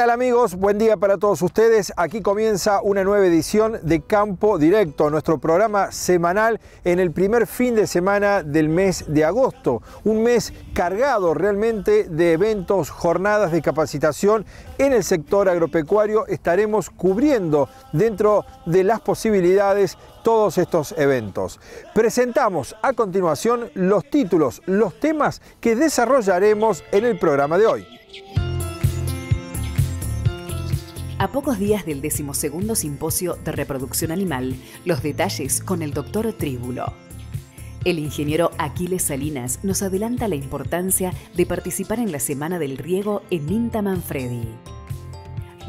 ¿Qué tal amigos? Buen día para todos ustedes. Aquí comienza una nueva edición de Campo Directo, nuestro programa semanal en el primer fin de semana del mes de agosto. Un mes cargado realmente de eventos, jornadas de capacitación en el sector agropecuario. Estaremos cubriendo dentro de las posibilidades todos estos eventos. Presentamos a continuación los títulos, los temas que desarrollaremos en el programa de hoy. A pocos días del decimosegundo simposio de reproducción animal, los detalles con el doctor Tríbulo. El ingeniero Aquiles Salinas nos adelanta la importancia de participar en la Semana del Riego en Minta Manfredi.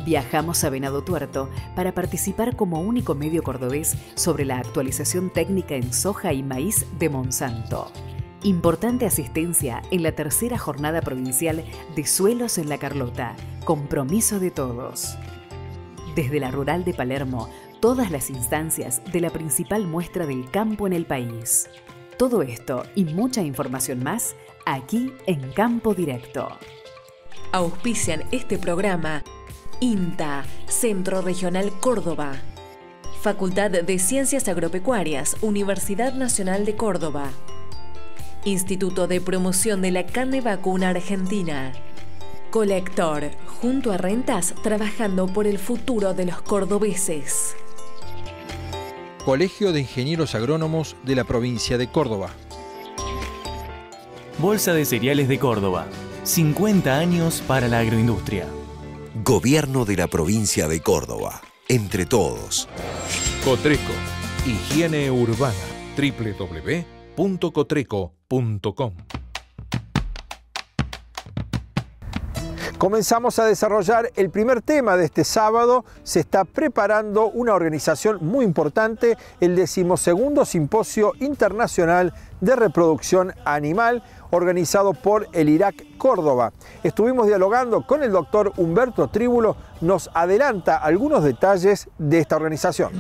Viajamos a Venado Tuerto para participar como único medio cordobés sobre la actualización técnica en soja y maíz de Monsanto. Importante asistencia en la tercera jornada provincial de suelos en la Carlota. Compromiso de todos desde la rural de Palermo, todas las instancias de la principal muestra del campo en el país. Todo esto y mucha información más aquí en Campo Directo. Auspician este programa INTA, Centro Regional Córdoba. Facultad de Ciencias Agropecuarias, Universidad Nacional de Córdoba. Instituto de Promoción de la Carne Vacuna Argentina. Colector, junto a Rentas, trabajando por el futuro de los cordobeses. Colegio de Ingenieros Agrónomos de la provincia de Córdoba. Bolsa de Cereales de Córdoba. 50 años para la agroindustria. Gobierno de la provincia de Córdoba. Entre todos. Cotreco. Higiene urbana. www.cotreco.com Comenzamos a desarrollar el primer tema de este sábado. Se está preparando una organización muy importante, el decimosegundo Simposio Internacional de Reproducción Animal, organizado por el Irak Córdoba. Estuvimos dialogando con el doctor Humberto Tríbulo, nos adelanta algunos detalles de esta organización.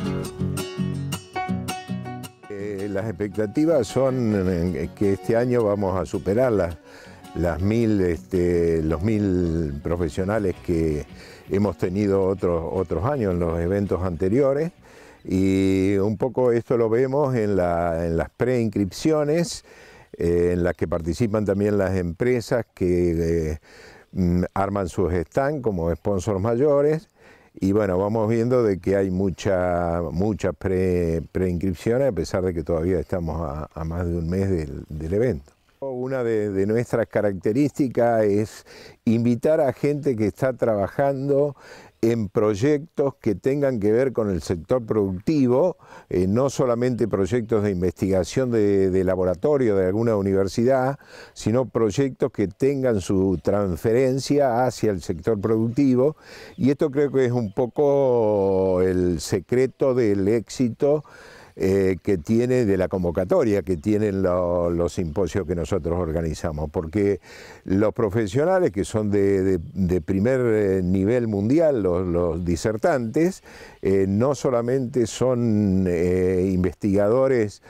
Eh, las expectativas son eh, que este año vamos a superarlas las mil, este, los mil profesionales que hemos tenido otros, otros años en los eventos anteriores. Y un poco esto lo vemos en, las preinscripciones, eh, en las que participan también las empresas que eh, mm, arman sus stands como sponsors mayores. Y bueno, vamos viendo de que hay muchas mucha preinscripciones, a pesar de que todavía estamos a, más de un mes del evento. Una de, nuestras características es invitar a gente que está trabajando en proyectos que tengan que ver con el sector productivo, eh, no solamente proyectos de investigación de, laboratorio de alguna universidad, sino proyectos que tengan su transferencia hacia el sector productivo. Y esto creo que es un poco el secreto del éxito eh, que tiene, de la convocatoria que tienen los simposios que nosotros organizamos, porque los profesionales que son de, primer eh, nivel mundial, los, disertantes, eh, no solamente son investigadores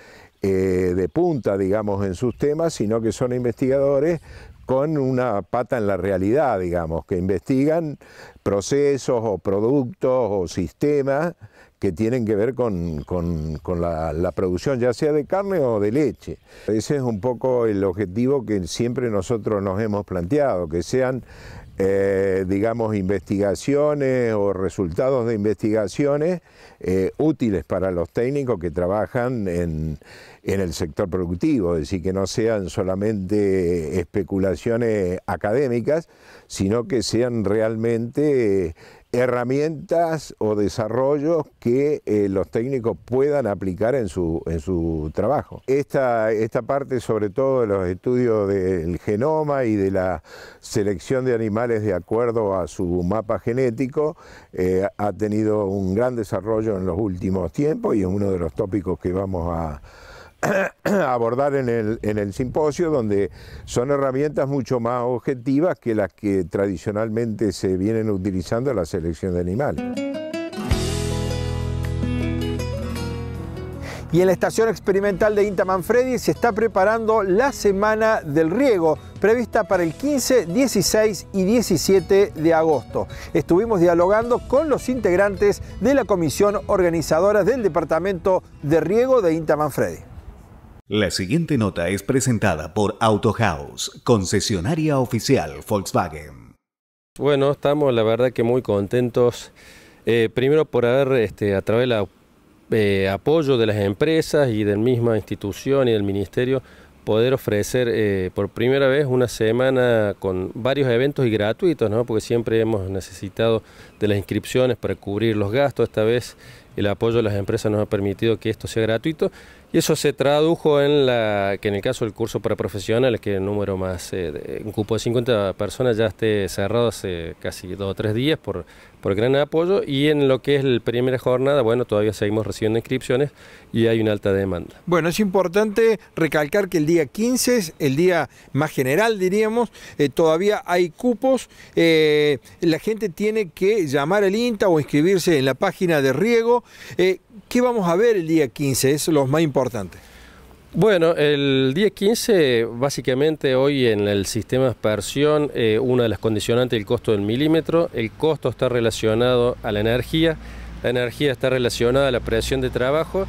de punta, digamos, en sus temas, sino que son investigadores con una pata en la realidad, digamos, que investigan procesos o productos o sistemas que tienen que ver con, la, producción ya sea de carne o de leche. Ese es un poco el objetivo que siempre nosotros nos hemos planteado, que sean, eh, digamos, investigaciones o resultados de investigaciones eh, útiles para los técnicos que trabajan en, en el sector productivo, es decir, que no sean solamente especulaciones académicas, sino que sean realmente herramientas o desarrollos que eh, los técnicos puedan aplicar en su, en su trabajo. Esta, esta parte, sobre todo de los estudios del genoma y de la selección de animales de acuerdo a su mapa genético, eh, ha tenido un gran desarrollo en los últimos tiempos y es uno de los tópicos que vamos a abordar en el, simposio, donde son herramientas mucho más objetivas que las que tradicionalmente se vienen utilizando en la selección de animales. Y en la estación experimental de INTA Manfredi se está preparando la Semana del Riego, prevista para el 15, 16 y 17 de agosto. Estuvimos dialogando con los integrantes de la comisión organizadora del Departamento de Riego de INTA Manfredi. La siguiente nota es presentada por Autohaus, concesionaria oficial Volkswagen. Bueno, estamos la verdad que muy contentos, eh, primero por haber este, a través de la eh, apoyo de las empresas y de la misma institución y del ministerio poder ofrecer eh, por primera vez una semana con varios eventos y gratuitos, ¿no? porque siempre hemos necesitado de las inscripciones para cubrir los gastos, esta vez el apoyo de las empresas nos ha permitido que esto sea gratuito y eso se tradujo en la que en el caso del curso para profesionales, que el número más, eh, un cupo de 50 personas ya esté cerrado hace casi dos o tres días por, por gran apoyo. Y en lo que es la primera jornada, bueno, todavía seguimos recibiendo inscripciones y hay una alta demanda. Bueno, es importante recalcar que el día 15 es el día más general, diríamos, eh, todavía hay cupos, eh, la gente tiene que llamar al INTA o inscribirse en la página de riego. ¿Qué vamos a ver el día 15? Es lo más importante. Bueno, el día 15, básicamente hoy en el sistema de aspersión, eh, una de las condicionantes del costo del milímetro, el costo está relacionado a la energía, la energía está relacionada a la presión de trabajo.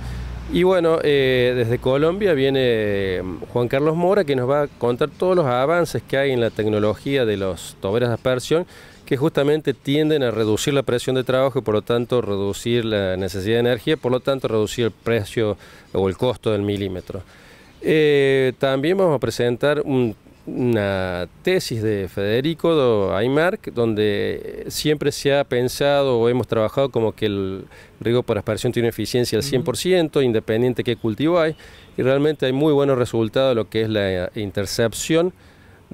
Y bueno, eh, desde Colombia viene eh, Juan Carlos Mora que nos va a contar todos los avances que hay en la tecnología de los toberas de aspersión que justamente tienden a reducir la presión de trabajo y por lo tanto reducir la necesidad de energía, por lo tanto reducir el precio o el costo del milímetro. Eh, también vamos a presentar una tesis de Federico Aymark, donde siempre se ha pensado o hemos trabajado como que el riego por aspersión tiene eficiencia al 100%, independiente qué cultivo hay, y realmente hay muy buenos resultados de lo que es la intercepción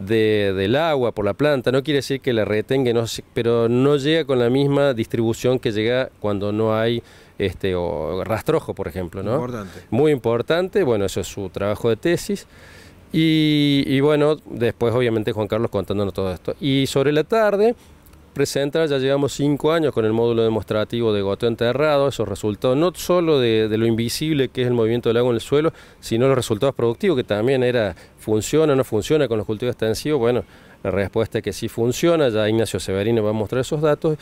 del agua por la planta, no quiere decir que la retenga, pero no llega con la misma distribución que llega cuando no hay este, o rastrojo, por ejemplo. ¿no? Muy importante, bueno, eso es su trabajo de tesis. Y, y, bueno, después obviamente Juan Carlos contándonos todo esto. Y sobre la tarde presenta, ya llevamos cinco años con el módulo demostrativo de goteo enterrado, esos resultados no solo de, lo invisible que es el movimiento del agua en el suelo, sino los resultados productivos, que también era, funciona o no funciona con los cultivos extensivos, bueno, la respuesta es que sí funciona, ya Ignacio Severino va a mostrar esos datos,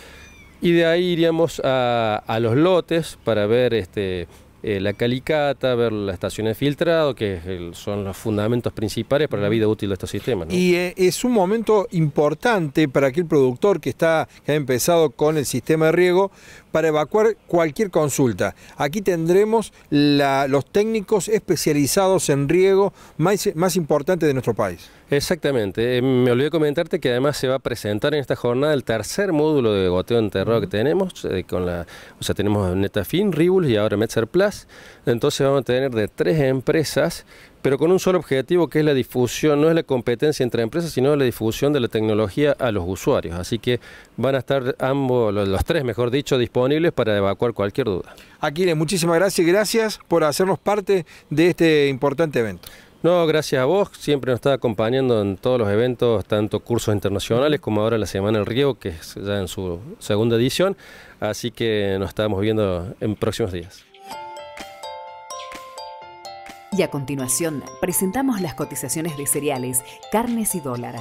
y de ahí iríamos a los lotes para ver este, eh, la calicata, ver la estación de filtrado, que son los fundamentos principales para la vida útil de estos sistemas. Y eh, es un momento importante para aquel productor que, está, que ha empezado con el sistema de riego para evacuar cualquier consulta. Aquí tendremos los técnicos especializados en riego más, importantes de nuestro país. Exactamente. Eh, me olvidé comentarte que además se va a presentar en esta jornada el tercer módulo de goteo enterrado que tenemos. Eh, con la, o sea, tenemos Netafin, Ribus y ahora Metzer Plus. Entonces vamos a tener de tres empresas pero con un solo objetivo que es la difusión, no es la competencia entre empresas, sino la difusión de la tecnología a los usuarios. Así que van a estar ambos, los tres, mejor dicho, disponibles para evacuar cualquier duda. Aquiles, muchísimas gracias y gracias por hacernos parte de este importante evento. No, gracias a vos, siempre nos está acompañando en todos los eventos, tanto cursos internacionales como ahora la Semana del Riego, que es ya en su segunda edición, así que nos estamos viendo en próximos días. Y a continuación presentamos las cotizaciones de cereales, carnes y dólar.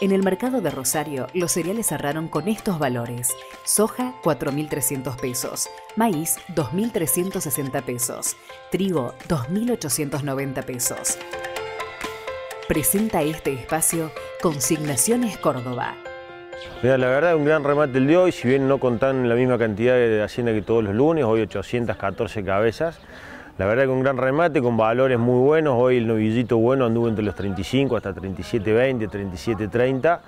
En el mercado de Rosario, los cereales cerraron con estos valores. Soja, 4.300 pesos. Maíz, 2.360 pesos. Trigo, 2.890 pesos. Presenta este espacio Consignaciones Córdoba. Mira, la verdad, un gran remate el de hoy, si bien no contan la misma cantidad de hacienda que todos los lunes, hoy 814 cabezas. La verdad que un gran remate con valores muy buenos. Hoy el novillito bueno anduvo entre los 35 hasta 37.20, 37.30.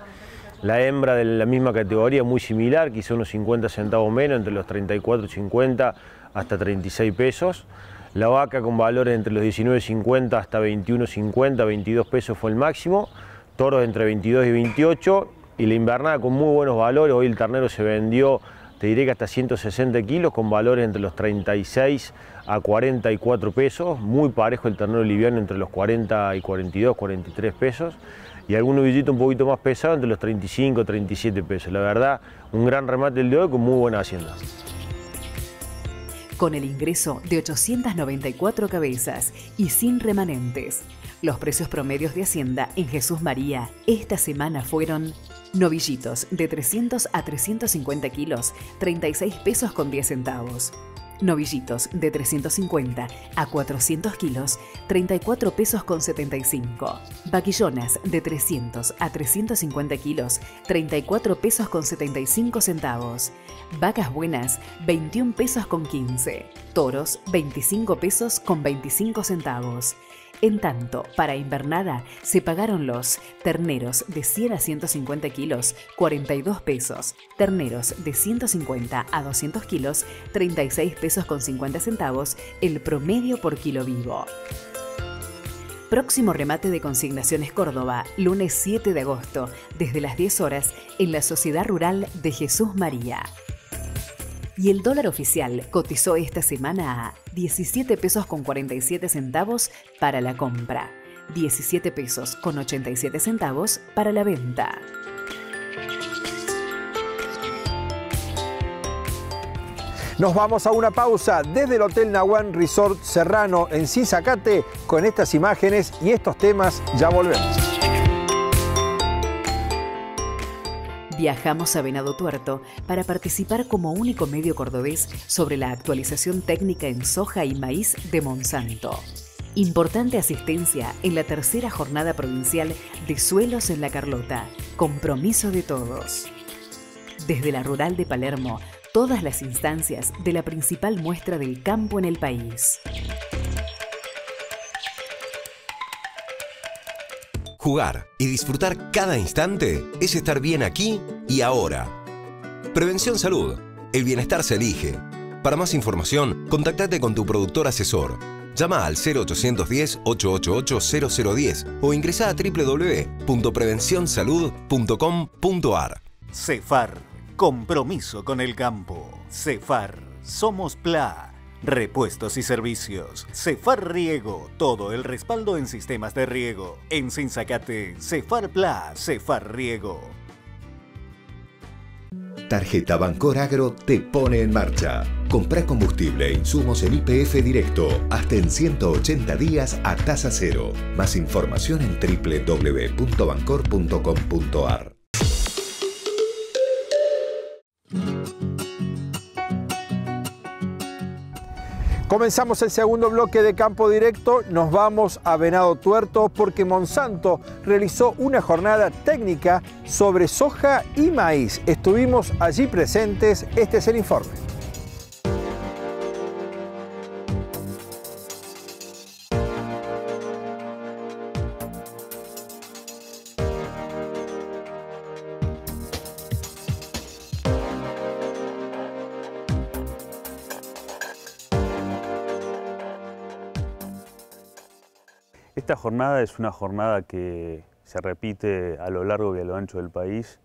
La hembra de la misma categoría, muy similar, quizá unos 50 centavos menos, entre los 34.50 hasta 36 pesos. La vaca con valores entre los 19.50 hasta 21.50, 22 pesos fue el máximo. Toros entre 22 y 28. Y la invernada con muy buenos valores. Hoy el ternero se vendió, te diré que hasta 160 kilos, con valores entre los 36 a 44 pesos, muy parejo el ternero liviano entre los 40 y 42, 43 pesos y algún novillito un poquito más pesado entre los 35 37 pesos. La verdad, un gran remate el de hoy con muy buena hacienda. con el ingreso de 894 cabezas y sin remanentes. Los precios promedios de Hacienda en Jesús María esta semana fueron novillitos de 300 a 350 kilos, 36 pesos con 10 centavos. Novillitos de 350 a 400 kilos, 34 pesos con 75. Vaquillonas de 300 a 350 kilos, 34 pesos con 75 centavos. Vacas buenas, 21 pesos con 15. Toros, 25 pesos con 25 centavos. En tanto, para invernada se pagaron los terneros de 100 a 150 kilos, 42 pesos, terneros de 150 a 200 kilos, 36 pesos con 50 centavos, el promedio por kilo vivo. Próximo remate de consignaciones Córdoba, lunes 7 de agosto, desde las 10 horas, en la Sociedad Rural de Jesús María. Y el dólar oficial cotizó esta semana a 17 pesos con 47 centavos para la compra, 17 pesos con 87 centavos para la venta. Nos vamos a una pausa desde el Hotel Nahuán Resort Serrano en Sinzacate con estas imágenes y estos temas. Ya volvemos. Viajamos a Venado Tuerto para participar como único medio cordobés sobre la actualización técnica en soja y maíz de Monsanto. Importante asistencia en la tercera jornada provincial de suelos en la Carlota. Compromiso de todos. Desde la rural de Palermo, todas las instancias de la principal muestra del campo en el país. Jugar y disfrutar cada instante es estar bien aquí y ahora. Prevención Salud. El bienestar se elige. Para más información, contactate con tu productor asesor. Llama al 0810-888-0010 o ingresa a www.prevencionsalud.com.ar. Cefar. Compromiso con el campo. Cefar. Somos PLA. Repuestos y servicios. Cefar Riego. Todo el respaldo en sistemas de riego. En Sinzacate, Cefar Pla, Cefar Riego. Tarjeta Bancor Agro te pone en marcha. Compra combustible e insumos en IPF directo hasta en 180 días a tasa cero. Más información en www.bancor.com.ar. Comenzamos el segundo bloque de Campo Directo, nos vamos a Venado Tuerto porque Monsanto realizó una jornada técnica sobre soja y maíz. Estuvimos allí presentes, este es el informe. Esta jornada es una jornada que se repite a lo largo y a lo ancho del país.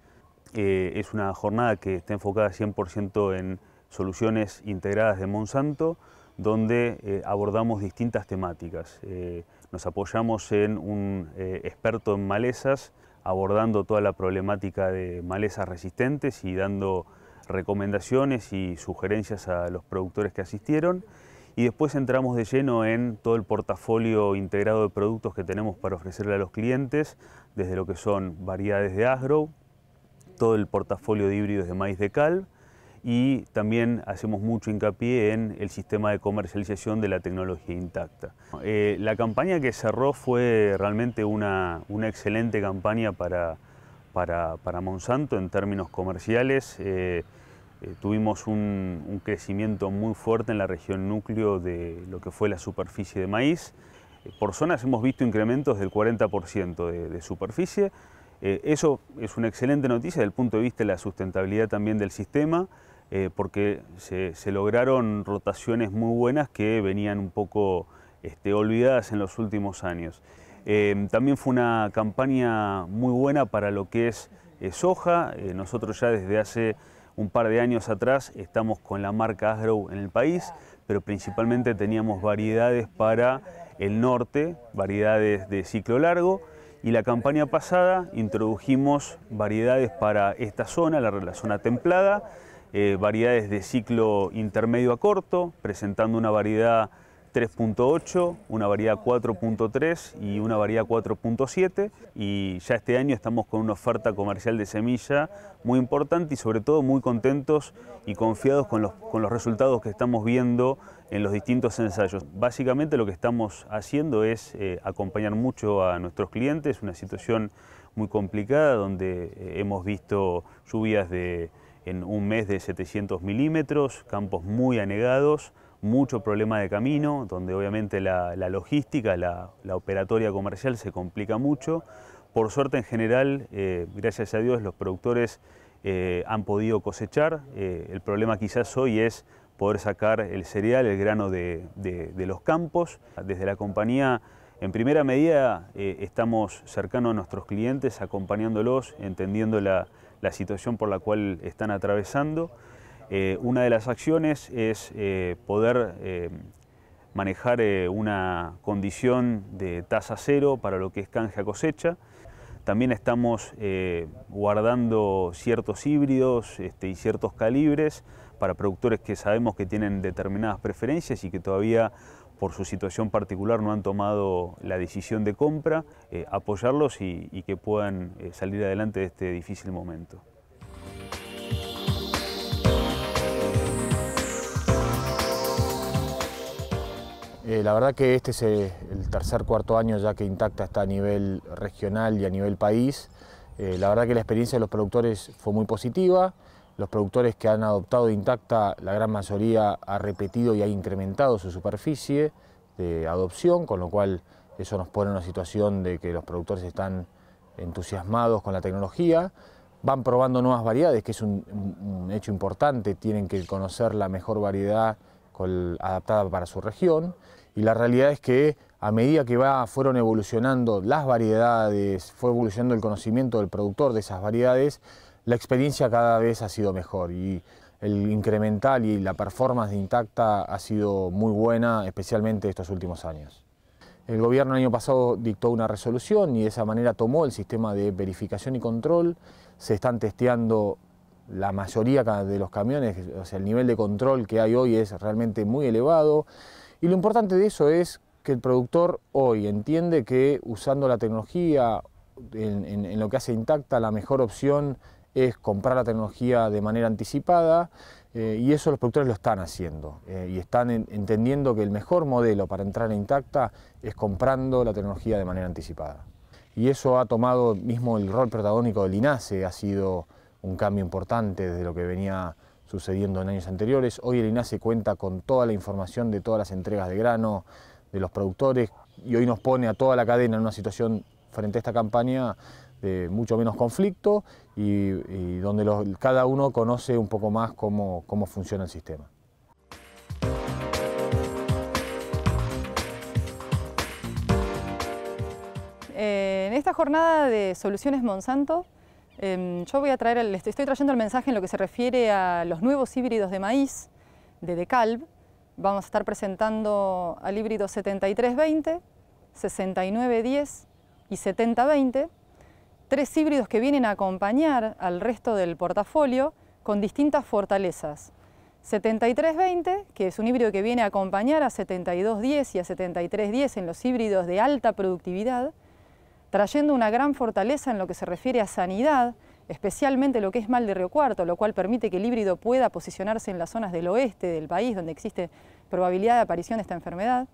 Eh, es una jornada que está enfocada 100% en soluciones integradas de Monsanto, donde eh, abordamos distintas temáticas. Eh, nos apoyamos en un experto en malezas, abordando toda la problemática de malezas resistentes y dando recomendaciones y sugerencias a los productores que asistieron y después entramos de lleno en todo el portafolio integrado de productos que tenemos para ofrecerle a los clientes, desde lo que son variedades de agro, todo el portafolio de híbridos de maíz de cal y también hacemos mucho hincapié en el sistema de comercialización de la tecnología intacta. Eh, la campaña que cerró fue realmente una, excelente campaña para, para, Monsanto en términos comerciales. Eh, eh, tuvimos un, crecimiento muy fuerte en la región núcleo de lo que fue la superficie de maíz. Eh, por zonas hemos visto incrementos del 40% de, superficie. Eh, eso es una excelente noticia desde el punto de vista de la sustentabilidad también del sistema, porque se, lograron rotaciones muy buenas que venían un poco este, olvidadas en los últimos años. también fue una campaña muy buena para lo que es soja. nosotros ya desde hace un par de años atrás estamos con la marca Asgrow en el país, pero principalmente teníamos variedades para el norte, variedades de ciclo largo, y la campaña pasada introdujimos variedades para esta zona, la, zona templada, eh, variedades de ciclo intermedio a corto, presentando una variedad 3.8, una variedad 4.3 y una variedad 4.7 y ya este año estamos con una oferta comercial de semilla muy importante y sobre todo muy contentos y confiados con los, con los resultados que estamos viendo en los distintos ensayos. Básicamente lo que estamos haciendo es eh, acompañar mucho a nuestros clientes, una situación muy complicada donde eh, hemos visto lluvias de, en un mes de 700 milímetros, campos muy anegados, mucho problema de camino, donde obviamente la, logística, la, operatoria comercial se complica mucho. Por suerte en general, eh, gracias a Dios, los productores eh, han podido cosechar. Eh, el problema quizás hoy es poder sacar el cereal, el grano de, los campos. Desde la compañía, en primera medida, estamos cercanos a nuestros clientes, acompañándolos, entendiendo la situación por la cual están atravesando. Eh, una de las acciones es eh, poder eh, manejar una condición de tasa cero para lo que es canje a cosecha. También estamos guardando ciertos híbridos este, y ciertos calibres para productores que sabemos que tienen determinadas preferencias y que todavía por su situación particular no han tomado la decisión de compra, apoyarlos y que puedan salir adelante de este difícil momento. Eh, la verdad que este es eh, el tercer cuarto año ya que Intacta está a nivel regional y a nivel país. Eh, la verdad que la experiencia de los productores fue muy positiva. Los productores que han adoptado Intacta, la gran mayoría ha repetido y ha incrementado su superficie de adopción, con lo cual eso nos pone en una situación de que los productores están entusiasmados con la tecnología. Van probando nuevas variedades, que es un, hecho importante, tienen que conocer la mejor variedad adaptada para su región y la realidad es que a medida que va, fueron evolucionando las variedades, fue evolucionando el conocimiento del productor de esas variedades, la experiencia cada vez ha sido mejor y el incremental y la performance de Intacta ha sido muy buena, especialmente estos últimos años. El gobierno el año pasado dictó una resolución y de esa manera tomó el sistema de verificación y control. Se están testeando la mayoría de los camiones, o sea, el nivel de control que hay hoy es realmente muy elevado. Y lo importante de eso es que el productor hoy entiende que usando la tecnología en, lo que hace intacta, la mejor opción es comprar la tecnología de manera anticipada eh, y eso los productores lo están haciendo eh, y están entendiendo que el mejor modelo para entrar en intacta es comprando la tecnología de manera anticipada. Y eso ha tomado mismo el rol protagónico del INASE, ha sido un cambio importante desde lo que venía sucediendo en años anteriores. Hoy el INASE cuenta con toda la información de todas las entregas de grano de los productores y hoy nos pone a toda la cadena en una situación frente a esta campaña de mucho menos conflicto y, donde cada uno conoce un poco más cómo, cómo funciona el sistema. Eh, en esta jornada de Soluciones Monsanto Em, yo voy a traer, estoy trayendo el mensaje en lo que se refiere a los nuevos híbridos de maíz de Decalb. Vamos a estar presentando al híbrido 7320, 6910 y 7020, tres híbridos que vienen a acompañar al resto del portafolio con distintas fortalezas. 7320, que es un híbrido que viene a acompañar a 7210 y a 7310 en los híbridos de alta productividad, trayendo una gran fortaleza en lo que se refiere a sanidad, especialmente lo que es mal de Río Cuarto, lo cual permite que el híbrido pueda posicionarse en las zonas del oeste del país donde existe probabilidad de aparición de esta enfermedad.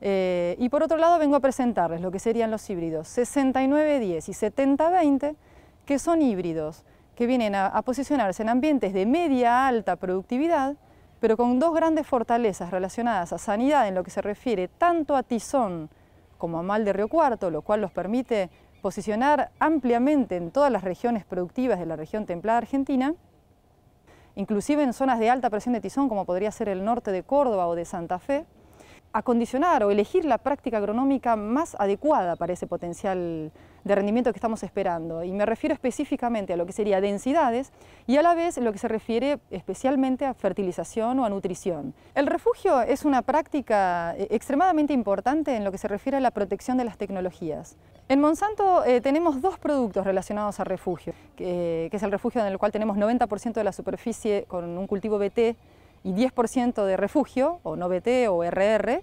Eh, y por otro lado vengo a presentarles lo que serían los híbridos 6910 y 7020, que son híbridos que vienen a, posicionarse en ambientes de media alta productividad, pero con dos grandes fortalezas relacionadas a sanidad en lo que se refiere tanto a tizón como a mal de Río Cuarto, lo cual los permite posicionar ampliamente en todas las regiones productivas de la región templada argentina, inclusive en zonas de alta presión de tizón como podría ser el norte de Córdoba o de Santa Fe, acondicionar o elegir la práctica agronómica más adecuada para ese potencial de rendimiento que estamos esperando. Y me refiero específicamente a lo que sería densidades y a la vez lo que se refiere especialmente a fertilización o a nutrición. El refugio es una práctica eh, extremadamente importante en lo que se refiere a la protección de las tecnologías. En Monsanto eh, tenemos dos productos relacionados al refugio, que es el refugio en el cual tenemos 90% de la superficie con un cultivo BT y 10% de refugio, o no BT o RR,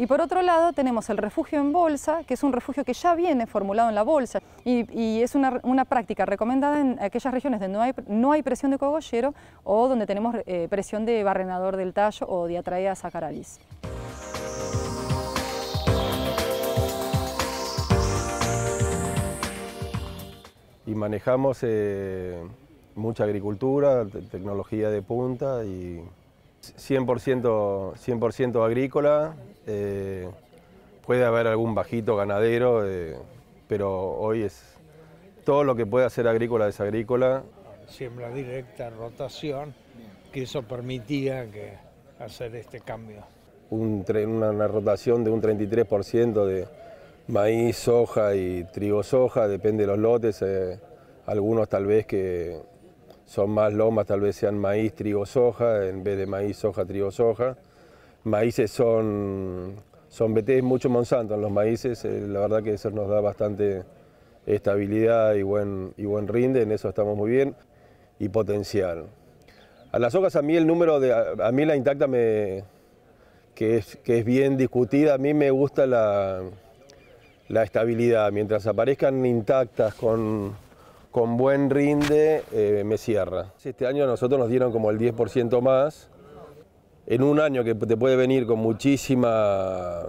y por otro lado tenemos el refugio en bolsa, que es un refugio que ya viene formulado en la bolsa y, es una, práctica recomendada en aquellas regiones donde no hay, no hay presión de cogollero o donde tenemos eh, presión de barrenador del tallo o diatraea sacaralis. Y manejamos eh, mucha agricultura, tecnología de punta y 100%, 100 agrícola, eh, puede haber algún bajito ganadero, eh, pero hoy es todo lo que puede hacer agrícola es agrícola. Siembra directa, rotación, que eso permitía que hacer este cambio. una, rotación de un 33% de maíz, soja y trigo soja, depende de los lotes, eh, algunos tal vez que son más lomas, tal vez sean maíz, trigo, soja, en vez de maíz, soja, trigo, soja. Maíces son, son BT, mucho Monsanto en los maíces, eh, la verdad que eso nos da bastante estabilidad y buen, y buen rinde, en eso estamos muy bien, y potencial. A las hojas a mí el número de, a, mí la intacta me, que es, que es bien discutida, a mí me gusta la, la estabilidad, mientras aparezcan intactas con con buen rinde eh, me cierra. Este año a nosotros nos dieron como el 10% más. En un año que te puede venir con muchísima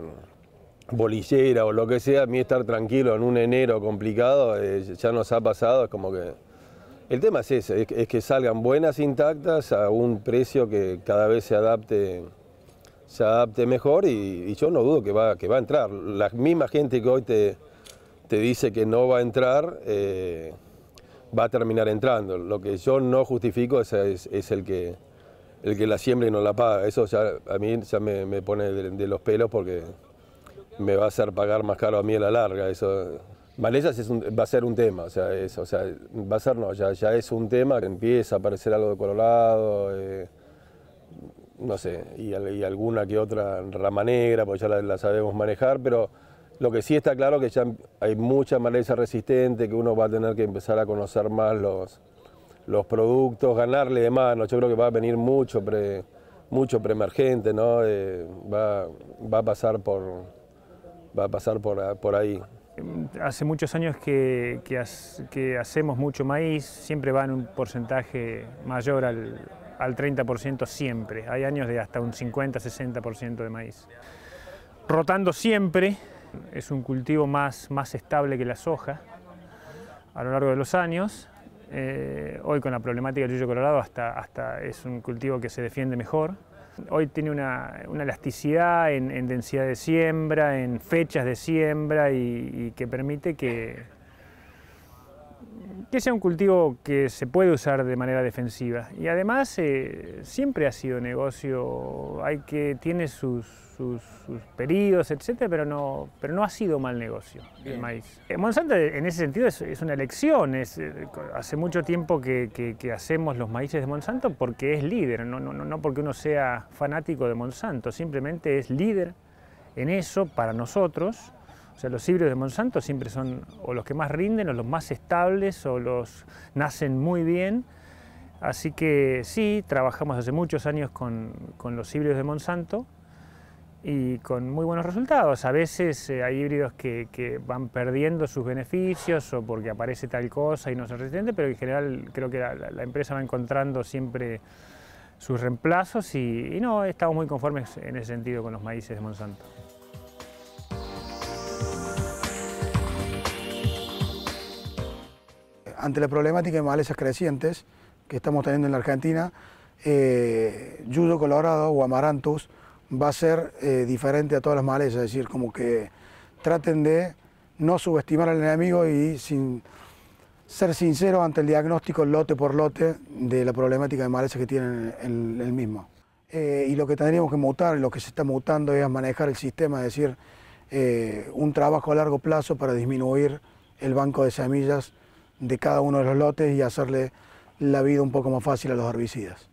bolillera o lo que sea, a mí estar tranquilo en un enero complicado eh, ya nos ha pasado, es como que... El tema es ese, es, que salgan buenas intactas a un precio que cada vez se adapte, se adapte mejor y, yo no dudo que va, que va a entrar. La misma gente que hoy te, te dice que no va a entrar, eh, va a terminar entrando. Lo que yo no justifico es, el, que, el que la siembra y no la paga. Eso ya a mí me, pone de, los pelos porque me va a hacer pagar más caro a mí a la larga. Eso, va a ser un tema, o sea, va a ser no, ya, ya es un tema empieza a aparecer algo de colorado, eh, no sé, y, alguna que otra rama negra, pues ya la, la sabemos manejar, pero lo que sí está claro que ya hay mucha maleza resistente, que uno va a tener que empezar a conocer más los, los productos, ganarle de mano. Yo creo que va a venir mucho, pre, mucho preemergente, ¿no? Eh, va, va, a pasar por, va a pasar por, por ahí. Hace muchos años que, que, hacemos mucho maíz, siempre va en un porcentaje mayor al, al 30% siempre. Hay años de hasta un 50-60% de maíz. Rotando siempre, es un cultivo más, más estable que la soja a lo largo de los años. Eh, hoy con la problemática del yuyo colorado hasta, hasta es un cultivo que se defiende mejor. Hoy tiene una, elasticidad en, densidad de siembra, en fechas de siembra y que permite que, que sea un cultivo que se puede usar de manera defensiva. Y además eh, siempre ha sido negocio, hay que, tiene sus, sus, periodos, etcétera, pero no, pero no ha sido mal negocio el maíz. Eh, Monsanto en ese sentido es, una elección, es, eh, hace mucho tiempo que, que, hacemos los maíces de Monsanto porque es líder, no, no, no porque uno sea fanático de Monsanto, simplemente es líder en eso para nosotros o sea, los híbridos de Monsanto siempre son o los que más rinden, o los más estables, o los nacen muy bien. Así que sí, trabajamos hace muchos años con, los híbridos de Monsanto y con muy buenos resultados. A veces eh, hay híbridos que, van perdiendo sus beneficios o porque aparece tal cosa y no son resistentes, pero en general creo que la, empresa va encontrando siempre sus reemplazos y, y no, estamos muy conformes en ese sentido con los maíces de Monsanto. Ante la problemática de malezas crecientes que estamos teniendo en la Argentina, eh, Yudo Colorado o Amaranthus va a ser eh, diferente a todas las malezas, es decir, como que traten de no subestimar al enemigo y sin ser sinceros ante el diagnóstico lote por lote de la problemática de malezas que tienen el, el mismo. eh, y lo que tendríamos que mutar, lo que se está mutando es manejar el sistema, es decir, eh, un trabajo a largo plazo para disminuir el banco de semillas de cada uno de los lotes y hacerle la vida un poco más fácil a los herbicidas.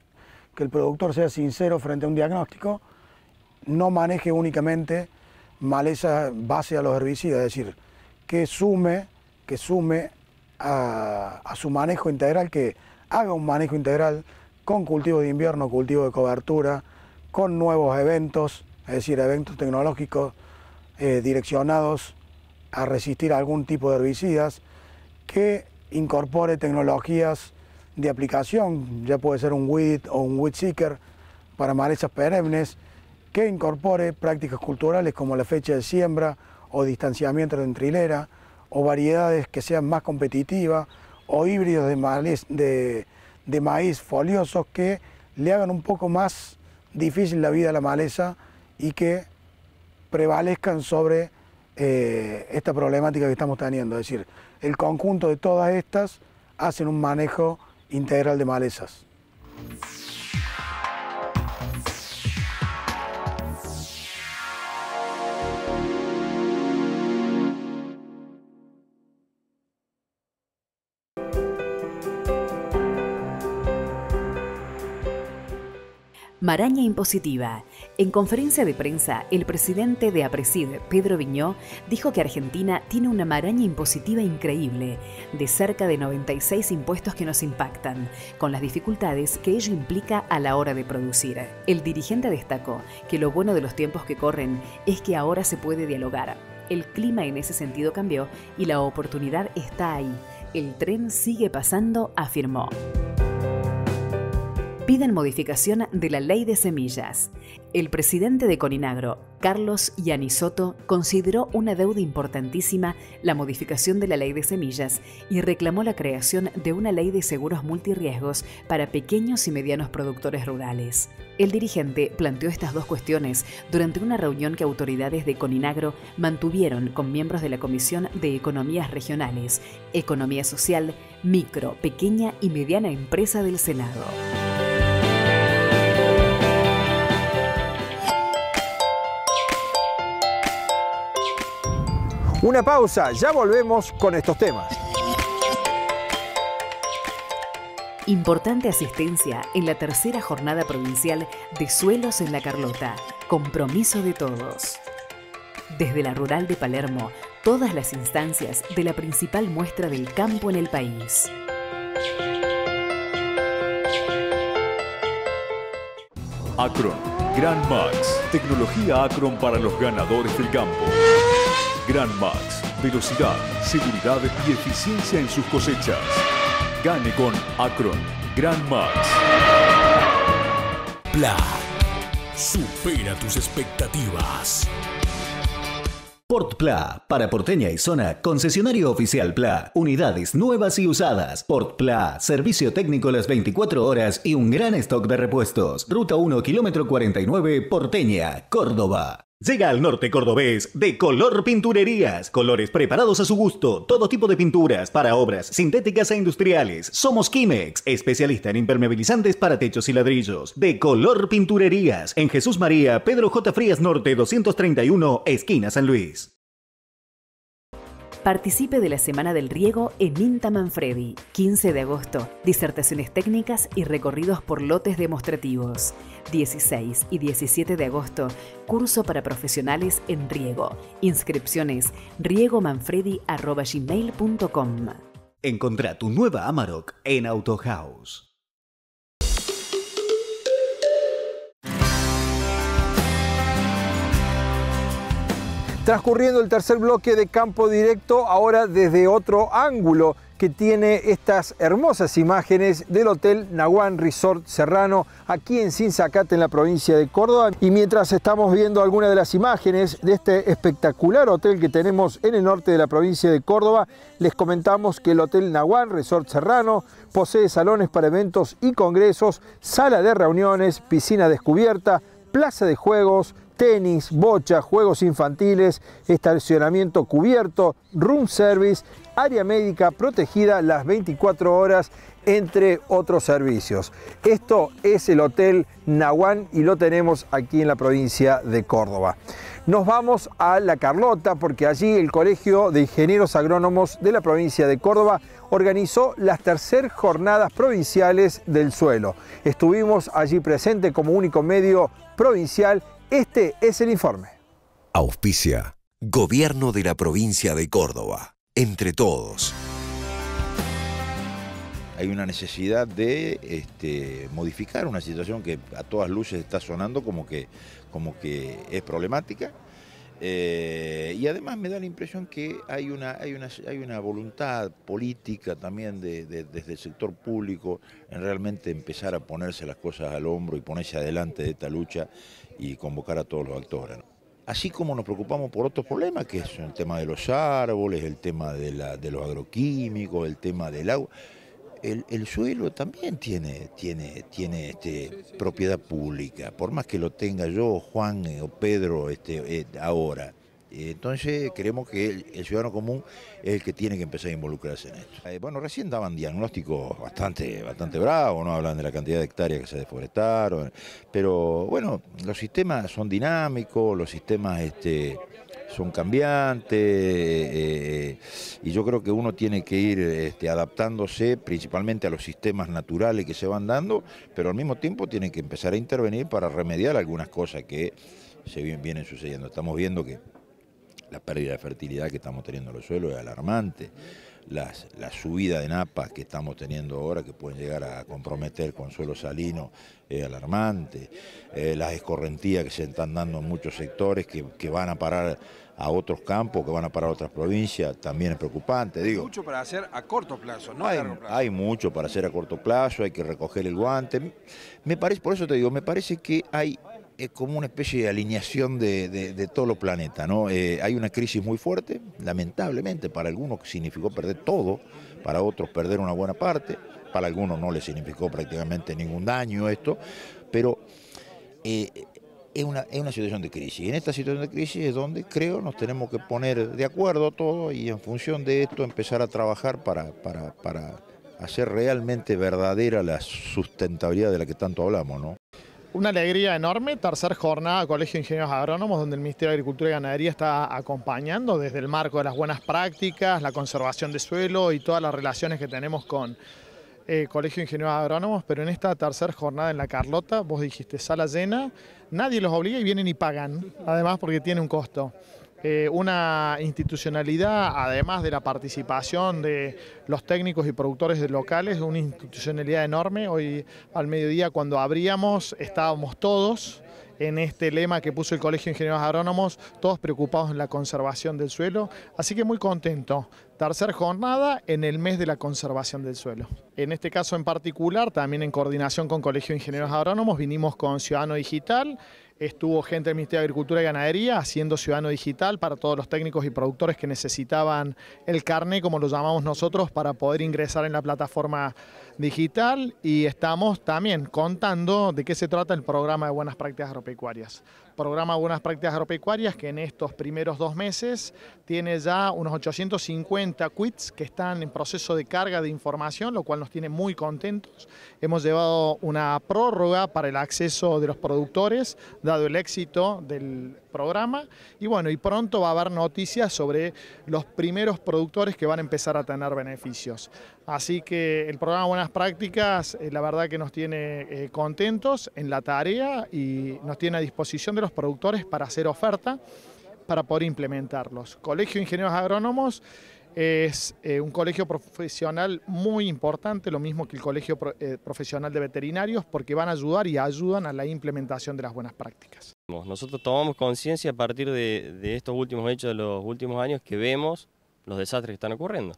Que el productor sea sincero frente a un diagnóstico, no maneje únicamente maleza base a los herbicidas, es decir, que sume, que sume a, su manejo integral, que haga un manejo integral con cultivo de invierno, cultivo de cobertura, con nuevos eventos, es decir, eventos tecnológicos eh, direccionados a resistir algún tipo de herbicidas, que incorpore tecnologías de aplicación, ya puede ser un weed o un weed seeker para malezas perennes, que incorpore prácticas culturales como la fecha de siembra o distanciamiento entre hilera, o variedades que sean más competitivas, o híbridos de, maíz, foliosos que le hagan un poco más difícil la vida a la maleza y que prevalezcan sobre eh, esta problemática que estamos teniendo. Decir, el conjunto de todas estas hacen un manejo integral de malezas. Maraña impositiva. En conferencia de prensa, el presidente de APRESID, Pedro Viñó, dijo que Argentina tiene una maraña impositiva increíble, de cerca de 96 impuestos que nos impactan, con las dificultades que ello implica a la hora de producir. El dirigente destacó que lo bueno de los tiempos que corren es que ahora se puede dialogar. El clima en ese sentido cambió y la oportunidad está ahí. El tren sigue pasando, afirmó piden modificación de la ley de semillas. El presidente de Coninagro, Carlos Yanisoto, consideró una deuda importantísima la modificación de la ley de semillas y reclamó la creación de una ley de seguros multirriesgos para pequeños y medianos productores rurales. El dirigente planteó estas dos cuestiones durante una reunión que autoridades de Coninagro mantuvieron con miembros de la Comisión de Economías Regionales, Economía Social, Micro, Pequeña y Mediana Empresa del Senado. Una pausa, ya volvemos con estos temas. Importante asistencia en la tercera jornada provincial de Suelos en la Carlota. Compromiso de todos. Desde la rural de Palermo, todas las instancias de la principal muestra del campo en el país. Acron, Grand Max, tecnología Acron para los ganadores del campo. Gran Max, velocidad, seguridad y eficiencia en sus cosechas. Gane con Acron Gran Max. Pla. Supera tus expectativas. PortPla, para Porteña y Zona, concesionario oficial Pla, unidades nuevas y usadas. PortPla, servicio técnico las 24 horas y un gran stock de repuestos. Ruta 1, kilómetro 49, Porteña, Córdoba. Llega al norte cordobés de Color Pinturerías. Colores preparados a su gusto. Todo tipo de pinturas para obras sintéticas e industriales. Somos Kimex, especialista en impermeabilizantes para techos y ladrillos. De Color Pinturerías. En Jesús María, Pedro J. Frías Norte 231, esquina San Luis. Participe de la Semana del Riego en INTA Manfredi, 15 de agosto. Disertaciones técnicas y recorridos por lotes demostrativos. 16 y 17 de agosto, curso para profesionales en riego. Inscripciones riegomanfredi.gmail.com Encontrá tu nueva Amarok en Autohouse. Transcurriendo el tercer bloque de campo directo, ahora desde otro ángulo que tiene estas hermosas imágenes del Hotel Nahuán Resort Serrano aquí en Sinzacate en la provincia de Córdoba. Y mientras estamos viendo algunas de las imágenes de este espectacular hotel que tenemos en el norte de la provincia de Córdoba, les comentamos que el Hotel Nahuán Resort Serrano posee salones para eventos y congresos, sala de reuniones, piscina descubierta, plaza de juegos, tenis, bocha, juegos infantiles, estacionamiento cubierto, room service, área médica protegida las 24 horas, entre otros servicios. Esto es el Hotel Nahuán y lo tenemos aquí en la provincia de Córdoba. Nos vamos a La Carlota porque allí el Colegio de Ingenieros Agrónomos de la provincia de Córdoba organizó las tercer jornadas provinciales del suelo. Estuvimos allí presente como único medio provincial. Este es el informe. Auspicia. Gobierno de la provincia de Córdoba. Entre todos hay una necesidad de este, modificar una situación que a todas luces está sonando como que, como que es problemática. Eh, y además me da la impresión que hay una, hay una, hay una voluntad política también desde el sector público en realmente empezar a ponerse las cosas al hombro y ponerse adelante de esta lucha y convocar a todos los actores. Así como nos preocupamos por otros problemas, que es el tema de los árboles, el tema de, la, de los agroquímicos, el tema del agua el, suelo también tiene, tiene, tiene este, propiedad pública, por más que lo tenga yo, Juan eh, o Pedro este, eh, ahora. Entonces creemos que el, ciudadano común es el que tiene que empezar a involucrarse en esto. Eh, bueno, recién daban diagnósticos bastante, bastante bravos, ¿no? Hablan de la cantidad de hectáreas que se deforestaron, pero bueno, los sistemas son dinámicos, los sistemas este, son cambiantes eh, y yo creo que uno tiene que ir este, adaptándose principalmente a los sistemas naturales que se van dando, pero al mismo tiempo tiene que empezar a intervenir para remediar algunas cosas que se vienen sucediendo. Estamos viendo que la pérdida de fertilidad que estamos teniendo en los suelos es alarmante. la subida de napas que estamos teniendo ahora, que pueden llegar a comprometer con suelo salino, es alarmante. Eh, las escorrentías que se están dando en muchos sectores que, que, van a parar a otros campos, que van a parar a otras provincias, también es preocupante. Digo, hay mucho para hacer a corto plazo, no hay, a largo plazo. Hay mucho para hacer a corto plazo, hay que recoger el guante. Me parece, por eso te digo, me parece que hay es como una especie de alineación de, de, todo el planeta. ¿no? Eh, hay una crisis muy fuerte, lamentablemente para algunos significó perder todo, para otros perder una buena parte, para algunos no les significó prácticamente ningún daño esto, pero eh, es, una, es una situación de crisis. Y en esta situación de crisis es donde creo nos tenemos que poner de acuerdo todos y en función de esto empezar a trabajar para, para, para hacer realmente verdadera la sustentabilidad de la que tanto hablamos. ¿no? Una alegría enorme, tercer jornada Colegio de Ingenieros Agrónomos, donde el Ministerio de Agricultura y Ganadería está acompañando desde el marco de las buenas prácticas, la conservación de suelo y todas las relaciones que tenemos con eh, Colegio de Ingenieros Agrónomos, pero en esta tercera jornada en La Carlota, vos dijiste sala llena, nadie los obliga y vienen y pagan, además porque tiene un costo. Eh, una institucionalidad, además de la participación de los técnicos y productores locales, una institucionalidad enorme. Hoy al mediodía cuando abríamos estábamos todos en este lema que puso el Colegio de Ingenieros Agrónomos, todos preocupados en la conservación del suelo, así que muy contento. Tercer jornada en el mes de la conservación del suelo. En este caso en particular, también en coordinación con Colegio de Ingenieros Agrónomos, vinimos con Ciudadano Digital, Estuvo gente del Ministerio de Agricultura y Ganadería haciendo Ciudadano Digital para todos los técnicos y productores que necesitaban el carné, como lo llamamos nosotros, para poder ingresar en la plataforma digital. Y estamos también contando de qué se trata el programa de buenas prácticas agropecuarias programa Buenas Prácticas Agropecuarias que en estos primeros dos meses tiene ya unos 850 quits que están en proceso de carga de información, lo cual nos tiene muy contentos. Hemos llevado una prórroga para el acceso de los productores, dado el éxito del programa. Y bueno, y pronto va a haber noticias sobre los primeros productores que van a empezar a tener beneficios. Así que el programa Buenas Prácticas, eh, la verdad que nos tiene eh, contentos en la tarea y nos tiene a disposición de los productores para hacer oferta para poder implementarlos. Colegio de Ingenieros Agrónomos es eh, un colegio profesional muy importante, lo mismo que el Colegio Profesional de Veterinarios, porque van a ayudar y ayudan a la implementación de las buenas prácticas. Nosotros tomamos conciencia a partir de, estos últimos hechos de los últimos años que vemos los desastres que están ocurriendo.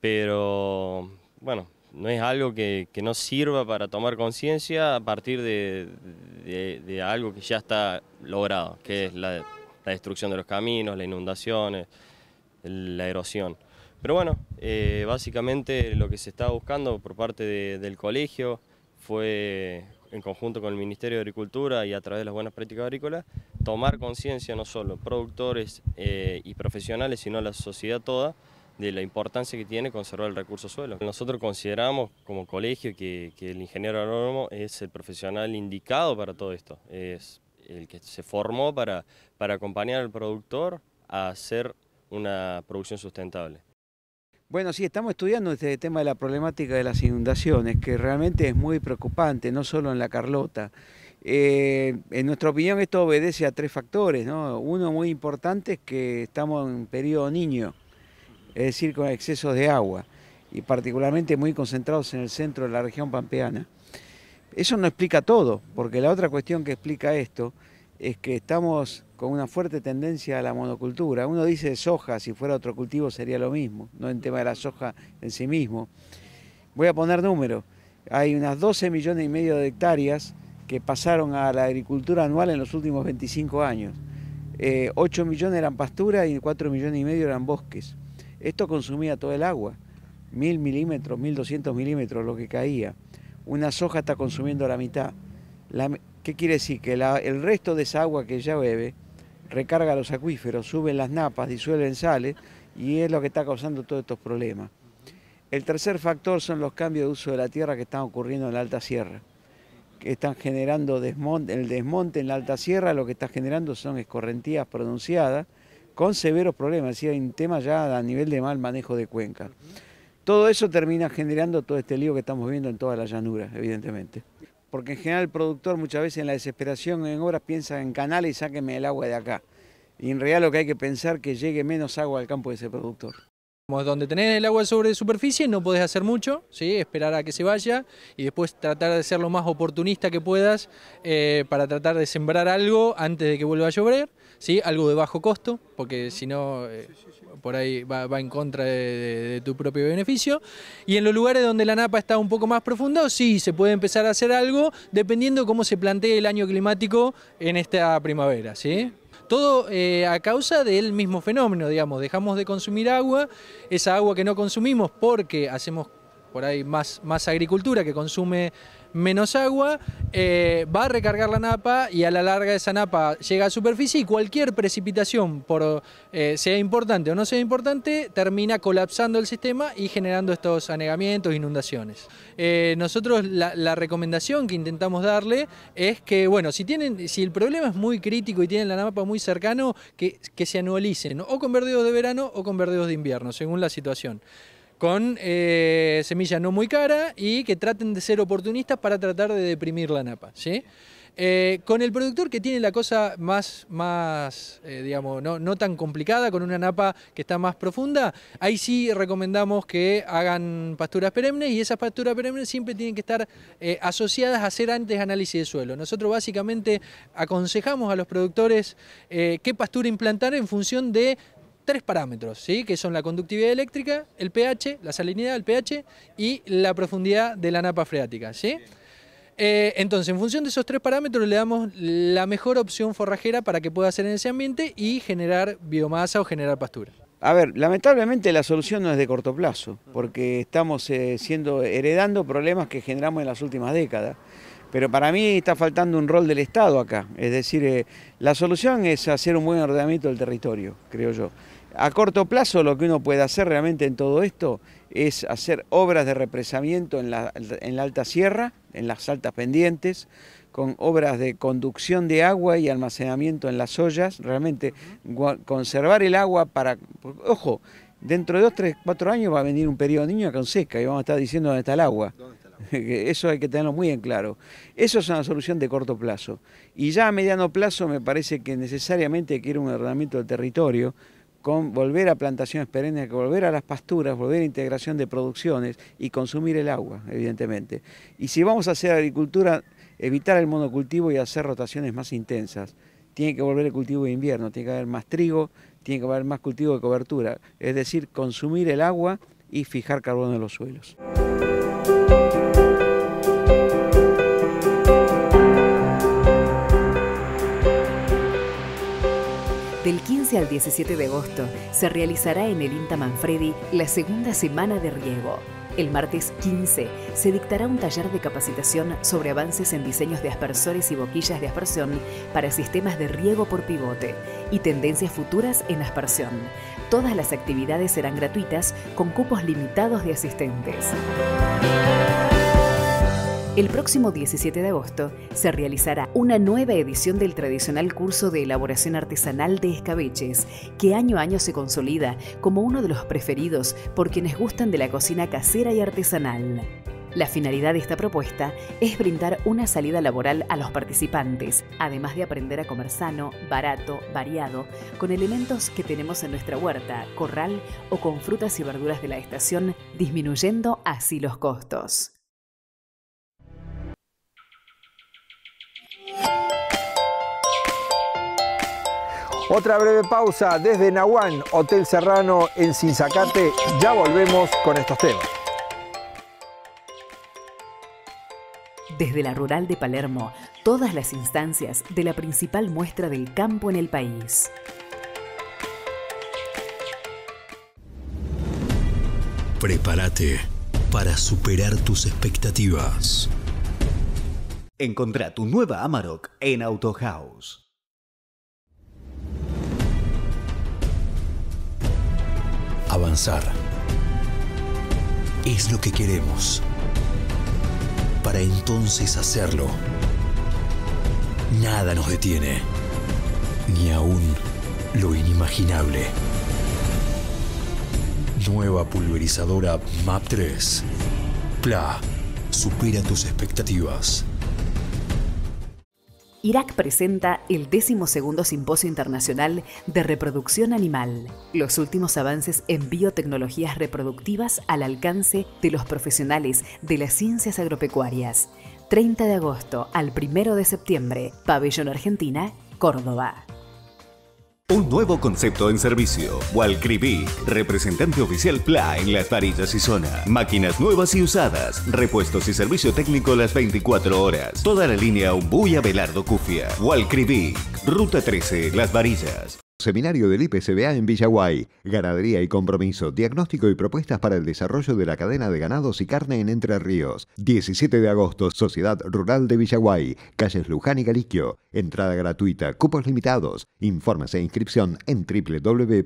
Pero, bueno, no es algo que, no sirva para tomar conciencia a partir de, algo que ya está logrado, que es la, destrucción de los caminos, las inundaciones, la erosión. Pero bueno, eh, básicamente lo que se está buscando por parte del colegio fue en conjunto con el Ministerio de Agricultura y a través de las buenas prácticas agrícolas, tomar conciencia no solo productores eh, y profesionales, sino la sociedad toda, de la importancia que tiene conservar el recurso suelo. Nosotros consideramos como colegio que, el ingeniero agrónomo es el profesional indicado para todo esto, es el que se formó para, para acompañar al productor a hacer una producción sustentable. Bueno, sí, estamos estudiando este tema de la problemática de las inundaciones, que realmente es muy preocupante, no solo en la Carlota. Eh, en nuestra opinión esto obedece a tres factores, ¿no? Uno muy importante es que estamos en periodo niño, es decir, con excesos de agua, y particularmente muy concentrados en el centro de la región pampeana. Eso no explica todo, porque la otra cuestión que explica esto es que estamos con una fuerte tendencia a la monocultura. Uno dice soja, si fuera otro cultivo sería lo mismo, no en tema de la soja en sí mismo. Voy a poner números. Hay unas 12 millones y medio de hectáreas que pasaron a la agricultura anual en los últimos 25 años. 8 eh, millones eran pastura y 4 millones y medio eran bosques. Esto consumía todo el agua, 1000 milímetros, 1200 milímetros lo que caía. Una soja está consumiendo la mitad. ¿Qué quiere decir? Que el resto de esa agua que ya bebe recarga los acuíferos, suben las napas, disuelven sales y es lo que está causando todos estos problemas. El tercer factor son los cambios de uso de la tierra que están ocurriendo en la alta sierra, que están generando desmonte, el desmonte en la alta sierra, lo que está generando son escorrentías pronunciadas con severos problemas, es decir, hay un tema ya a nivel de mal manejo de cuenca. Todo eso termina generando todo este lío que estamos viendo en toda la llanura, evidentemente porque en general el productor muchas veces en la desesperación en obras piensa en canales y sáquenme el agua de acá. Y en realidad lo que hay que pensar es que llegue menos agua al campo de ese productor. Donde tenés el agua sobre superficie no podés hacer mucho, ¿sí? esperar a que se vaya y después tratar de ser lo más oportunista que puedas eh, para tratar de sembrar algo antes de que vuelva a llover, ¿sí? algo de bajo costo, porque si no eh, por ahí va, en contra de, tu propio beneficio. Y en los lugares donde la napa está un poco más profunda, sí, se puede empezar a hacer algo dependiendo cómo se plantee el año climático en esta primavera. ¿sí? Todo eh, a causa del mismo fenómeno, digamos, dejamos de consumir agua, esa agua que no consumimos porque hacemos por ahí más, más agricultura que consume menos agua, eh, va a recargar la napa y a la larga esa napa llega a superficie y cualquier precipitación, eh, sea importante o no sea importante, termina colapsando el sistema y generando estos anegamientos, inundaciones. Eh, nosotros la, recomendación que intentamos darle es que, bueno, si, tienen, si el problema es muy crítico y tienen la napa muy cercano, que, que se anualicen, o con verdeos de verano o con verdeos de invierno, según la situación con eh, semilla no muy cara y que traten de ser oportunistas para tratar de deprimir la napa. ¿sí? Eh, con el productor que tiene la cosa más, más eh, digamos, no, no, tan complicada, con una napa que está más profunda, ahí sí recomendamos que hagan pasturas perennes y esas pasturas perennes siempre tienen que estar asociadas a hacer antes análisis de suelo. Nosotros básicamente aconsejamos a los productores qué pastura implantar en función de tres parámetros, ¿sí? que son la conductividad eléctrica, el pH, la salinidad, el pH y la profundidad de la napa freática. ¿sí? Eh, entonces, en función de esos tres parámetros le damos la mejor opción forrajera para que pueda hacer en ese ambiente y generar biomasa o generar pastura. A ver, lamentablemente la solución no es de corto plazo, porque estamos eh, siendo, heredando problemas que generamos en las últimas décadas. Pero para mí está faltando un rol del Estado acá, es decir, eh, la solución es hacer un buen ordenamiento del territorio, creo yo. A corto plazo lo que uno puede hacer realmente en todo esto es hacer obras de represamiento en la, alta sierra, en las altas pendientes, con obras de conducción de agua y almacenamiento en las ollas, realmente conservar el agua para... Ojo, dentro de dos, tres, cuatro años va a venir un periodo niño con seca y vamos a estar diciendo dónde está el agua. Eso hay que tenerlo muy en claro. Eso es una solución de corto plazo. Y ya a mediano plazo me parece que necesariamente quiere un ordenamiento del territorio, con volver a plantaciones perennes, volver a las pasturas, volver a integración de producciones y consumir el agua, evidentemente. Y si vamos a hacer agricultura, evitar el monocultivo y hacer rotaciones más intensas. Tiene que volver el cultivo de invierno, tiene que haber más trigo, tiene que haber más cultivo de cobertura, es decir, consumir el agua y fijar carbono en los suelos. Del 15 al 17 de agosto se realizará en el INTA Manfredi la segunda semana de riego. El martes 15 se dictará un taller de capacitación sobre avances en diseños de aspersores y boquillas de aspersión para sistemas de riego por pivote y tendencias futuras en aspersión. Todas las actividades serán gratuitas con cupos limitados de asistentes. El próximo 17 de agosto se realizará una nueva edición del tradicional curso de elaboración artesanal de escabeches, que año a año se consolida como uno de los preferidos por quienes gustan de la cocina casera y artesanal. La finalidad de esta propuesta es brindar una salida laboral a los participantes, además de aprender a comer sano, barato, variado, con elementos que tenemos en nuestra huerta, corral o con frutas y verduras de la estación, disminuyendo así los costos. Otra breve pausa desde Nahuán, Hotel Serrano en Sinzacate. Ya volvemos con estos temas. Desde la rural de Palermo, todas las instancias de la principal muestra del campo en el país. Prepárate para superar tus expectativas. Encontrá tu nueva Amarok en Auto House. Avanzar. Es lo que queremos. Para entonces hacerlo. Nada nos detiene. Ni aún lo inimaginable. Nueva pulverizadora MAP 3. PLA. Supera tus expectativas. Irak presenta el 12 Simposio Internacional de Reproducción Animal, los últimos avances en biotecnologías reproductivas al alcance de los profesionales de las ciencias agropecuarias. 30 de agosto al 1 de septiembre, Pabellón Argentina, Córdoba. Un nuevo concepto en servicio. Walcribí, representante oficial PLA en las varillas y zona. Máquinas nuevas y usadas. Repuestos y servicio técnico las 24 horas. Toda la línea Umbu y Abelardo Cufia. Walcribí, Ruta 13, Las Varillas. Seminario del IPCBA en Villaguay. Ganadería y compromiso. Diagnóstico y propuestas para el desarrollo de la cadena de ganados y carne en Entre Ríos. 17 de agosto, Sociedad Rural de Villaguay. Calles Luján y Galiquio. Entrada gratuita. Cupos limitados. Informes e inscripción en www.ipcba.com.ar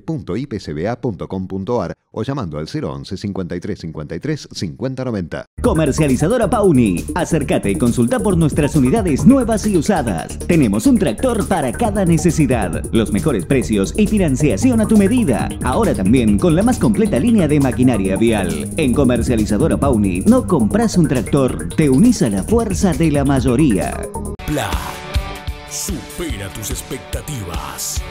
o llamando al 011 53 53 50 90. Comercializadora Pauni. Acércate y consulta por nuestras unidades nuevas y usadas. Tenemos un tractor para cada necesidad. Los mejores precios y financiación a tu medida. Ahora también con la más completa línea de maquinaria vial. En Comercializadora Pauni no compras un tractor, te unís a la fuerza de la mayoría. PLA. Supera tus expectativas.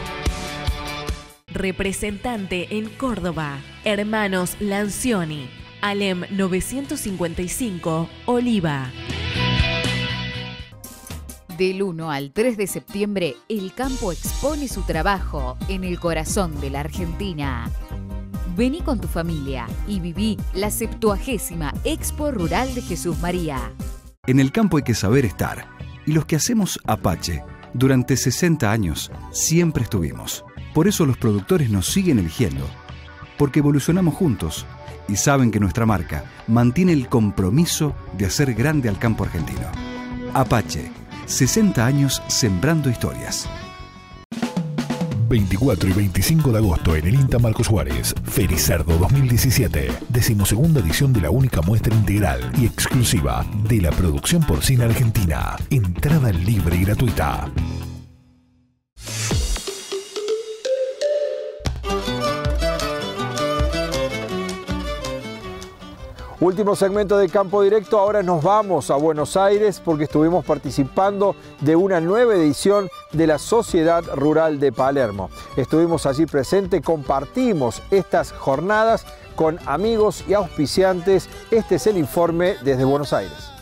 Representante en Córdoba, Hermanos Lancioni, Alem 955, Oliva. Del 1 al 3 de septiembre, el campo expone su trabajo en el corazón de la Argentina. Vení con tu familia y viví la 70 Expo Rural de Jesús María. En el campo hay que saber estar. Y los que hacemos Apache, durante 60 años, siempre estuvimos. Por eso los productores nos siguen eligiendo. Porque evolucionamos juntos y saben que nuestra marca mantiene el compromiso de hacer grande al campo argentino. Apache 60 años sembrando historias. 24 y 25 de agosto en el INTA Marcos Juárez, Fericerdo 2017, decimosegunda edición de la única muestra integral y exclusiva de la producción porcina argentina. Entrada libre y gratuita. Último segmento de Campo Directo, ahora nos vamos a Buenos Aires porque estuvimos participando de una nueva edición de la Sociedad Rural de Palermo. Estuvimos allí presentes, compartimos estas jornadas con amigos y auspiciantes. Este es el informe desde Buenos Aires.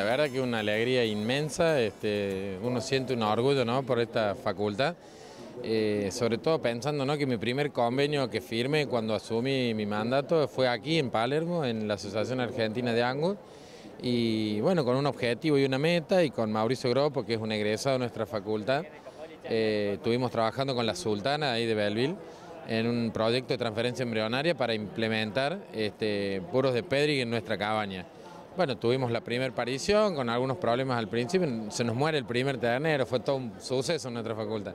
La verdad que una alegría inmensa, este, uno siente un orgullo ¿no? por esta facultad, eh, sobre todo pensando ¿no? que mi primer convenio que firme cuando asumí mi mandato fue aquí en Palermo, en la Asociación Argentina de Angus, y bueno, con un objetivo y una meta, y con Mauricio Gropo, que es un egresado de nuestra facultad, eh, estuvimos trabajando con la Sultana ahí de Belleville en un proyecto de transferencia embrionaria para implementar este, puros de Pedri en nuestra cabaña. Bueno, tuvimos la primera aparición con algunos problemas al principio, se nos muere el primer ternero, fue todo un suceso en nuestra facultad.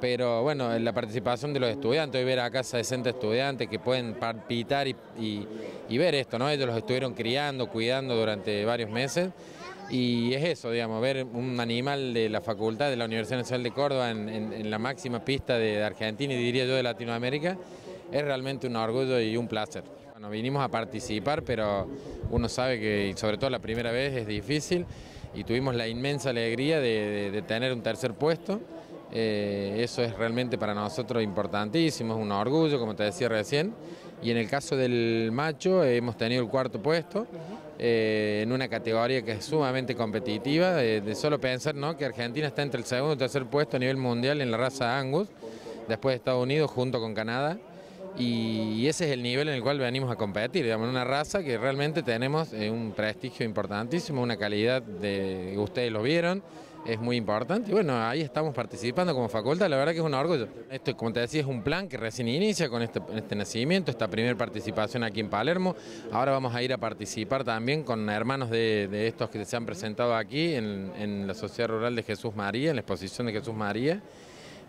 Pero bueno, la participación de los estudiantes, hoy ver acá 60 estudiantes que pueden palpitar y, y ver esto, ¿no? Ellos los estuvieron criando, cuidando durante varios meses y es eso, digamos, ver un animal de la facultad de la Universidad Nacional de Córdoba en, la máxima pista de, Argentina y diría yo de Latinoamérica, es realmente un orgullo y un placer. Bueno, vinimos a participar, pero uno sabe que, sobre todo la primera vez, es difícil y tuvimos la inmensa alegría de, tener un tercer puesto. Eh, eso es realmente para nosotros importantísimo, es un orgullo, como te decía recién. Y en el caso del macho hemos tenido el cuarto puesto. Eh, en una categoría que es sumamente competitiva, de, solo pensar ¿no? que Argentina está entre el segundo y tercer puesto a nivel mundial en la raza Angus, después de Estados Unidos junto con Canadá, y, ese es el nivel en el cual venimos a competir, digamos, una raza que realmente tenemos eh, un prestigio importantísimo, una calidad de, ustedes lo vieron, es muy importante. Y bueno, ahí estamos participando como facultad, la verdad que es un orgullo. Esto, como te decía, es un plan que recién inicia con este, este nacimiento, esta primera participación aquí en Palermo. Ahora vamos a ir a participar también con hermanos de, estos que se han presentado aquí en la Sociedad Rural de Jesús María, en la exposición de Jesús María.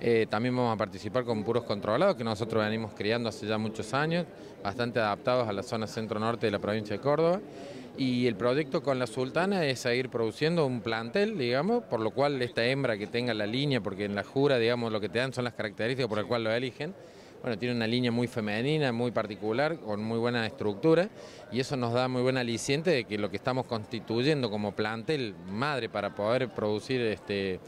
Eh, también vamos a participar con puros controlados que nosotros venimos criando hace ya muchos años, bastante adaptados a la zona centro-norte de la provincia de Córdoba. Y el proyecto con la sultana es seguir produciendo un plantel, digamos, por lo cual esta hembra que tenga la línea, porque en la jura, digamos, lo que te dan son las características por las cuales lo eligen, bueno, tiene una línea muy femenina, muy particular, con muy buena estructura, y eso nos da muy buen aliciente de que lo que estamos constituyendo como plantel madre para poder producir este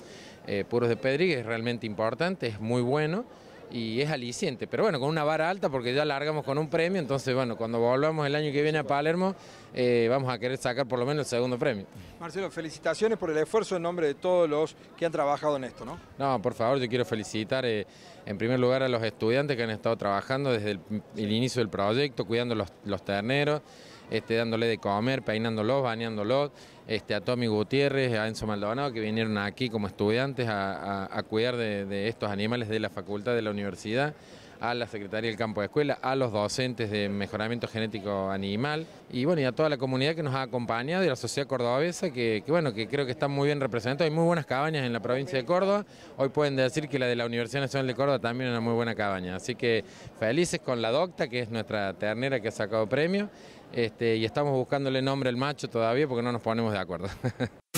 eh, puros de Pedri, es realmente importante, es muy bueno y es aliciente, pero bueno, con una vara alta porque ya largamos con un premio, entonces bueno, cuando volvamos el año que viene a Palermo eh, vamos a querer sacar por lo menos el segundo premio. Marcelo, felicitaciones por el esfuerzo en nombre de todos los que han trabajado en esto, ¿no? No, por favor, yo quiero felicitar eh, en primer lugar a los estudiantes que han estado trabajando desde el, inicio del proyecto, cuidando los, los terneros, este, dándole de comer, peinándolos, bañándolos, este, a Tommy Gutiérrez, a Enzo Maldonado, que vinieron aquí como estudiantes a, cuidar de, estos animales de la facultad de la universidad a la Secretaría del Campo de Escuela, a los docentes de mejoramiento genético animal y bueno, y a toda la comunidad que nos ha acompañado y a la sociedad cordobesa que, bueno, que creo que están muy bien representados. Hay muy buenas cabañas en la provincia de Córdoba. Hoy pueden decir que la de la Universidad Nacional de Córdoba también es una muy buena cabaña. Así que felices con la docta, que es nuestra ternera que ha sacado premio. Este, y estamos buscándole nombre al macho todavía porque no nos ponemos de acuerdo.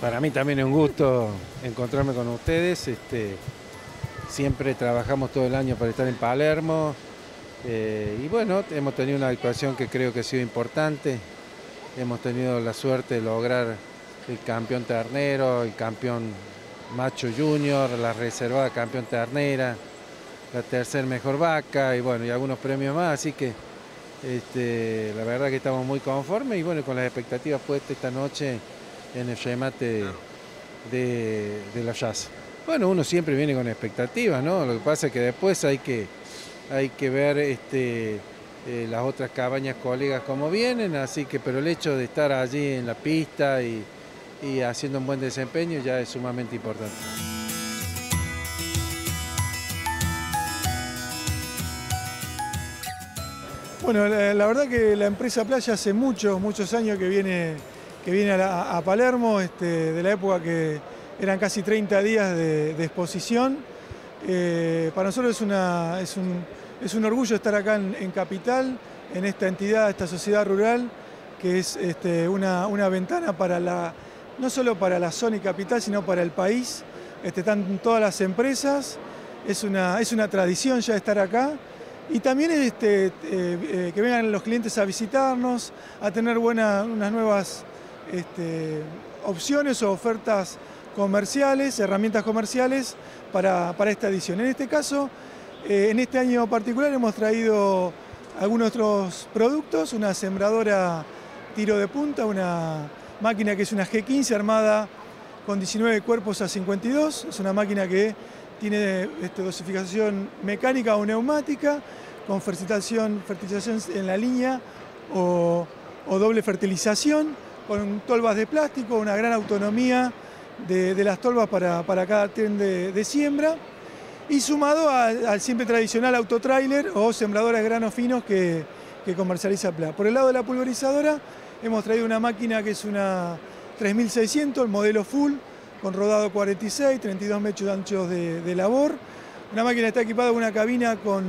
Para mí también es un gusto encontrarme con ustedes. Este, siempre trabajamos todo el año para estar en Palermo. Eh, y bueno, hemos tenido una actuación que creo que ha sido importante. Hemos tenido la suerte de lograr el campeón ternero, el campeón macho junior, la reservada campeón ternera, la tercer mejor vaca y bueno, y algunos premios más. Así que este, la verdad que estamos muy conformes y bueno, con las expectativas puestas esta noche en el remate de, la jazz. Bueno, uno siempre viene con expectativas, ¿no? Lo que pasa es que después hay que, hay que ver este, eh, las otras cabañas colegas cómo vienen, así que, pero el hecho de estar allí en la pista y, y haciendo un buen desempeño ya es sumamente importante. Bueno, la, verdad que la empresa Playa hace muchos, muchos años que viene que viene a, Palermo, este, de la época que eran casi 30 días de, exposición. Eh, para nosotros es, una, es, un, es, un, orgullo estar acá en, Capital, en esta entidad, esta sociedad rural, que es este, una, una, ventana para la, no solo para la zona y capital, sino para el país. Este, están todas las empresas, es una, es una tradición ya estar acá. Y también este, eh, eh, que vengan los clientes a visitarnos, a tener buenas unas nuevas este, opciones o ofertas comerciales, herramientas comerciales para, esta edición. En este caso, eh, en este año particular hemos traído algunos otros productos, una sembradora tiro de punta, una máquina que es una G15 armada con 19 cuerpos a 52, es una máquina que tiene este, dosificación mecánica o neumática, con fertilización, fertilización en la línea o doble fertilización, con tolvas de plástico, una gran autonomía de, las tolvas para, cada tren de, siembra, y sumado al, siempre tradicional autotrailer o sembradora de granos finos que, que comercializa PLA. Por el lado de la pulverizadora, hemos traído una máquina que es una 3600, el modelo full, con rodado 46, 32 metros anchos de, labor. Una máquina está equipada con una cabina con